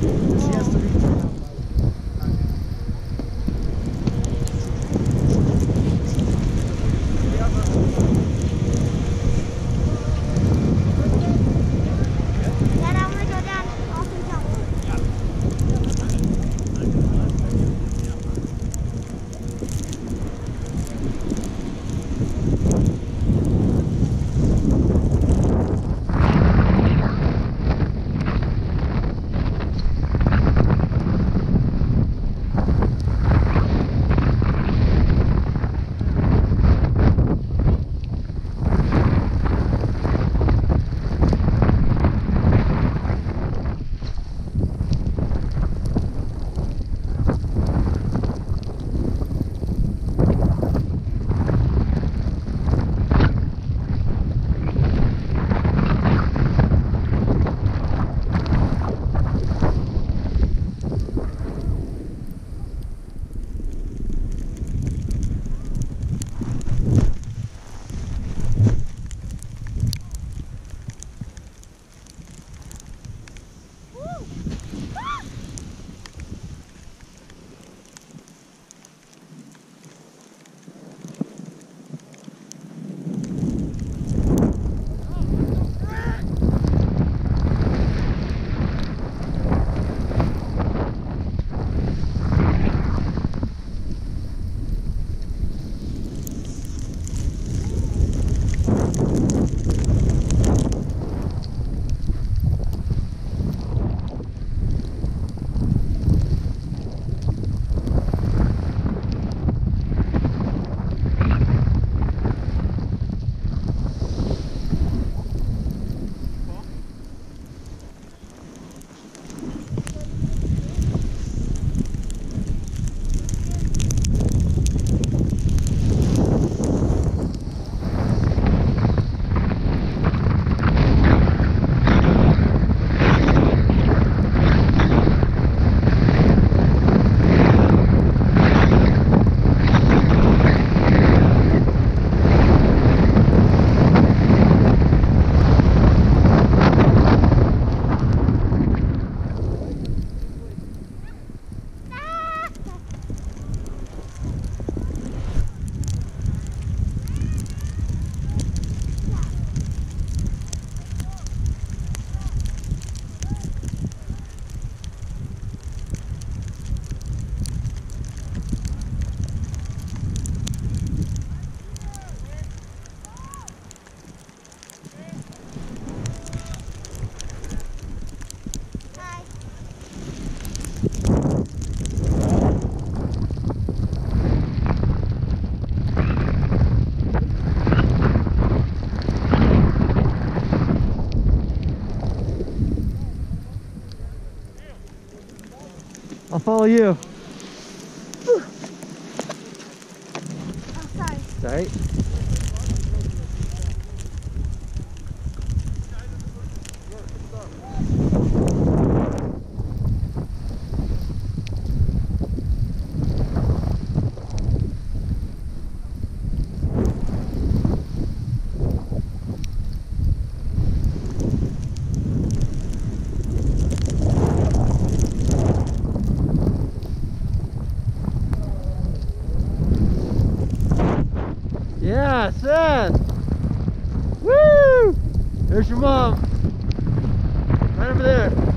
средств follow you. Oh, sorry. Right? Yeah, Seth! Woo! There's your mom. Right over there.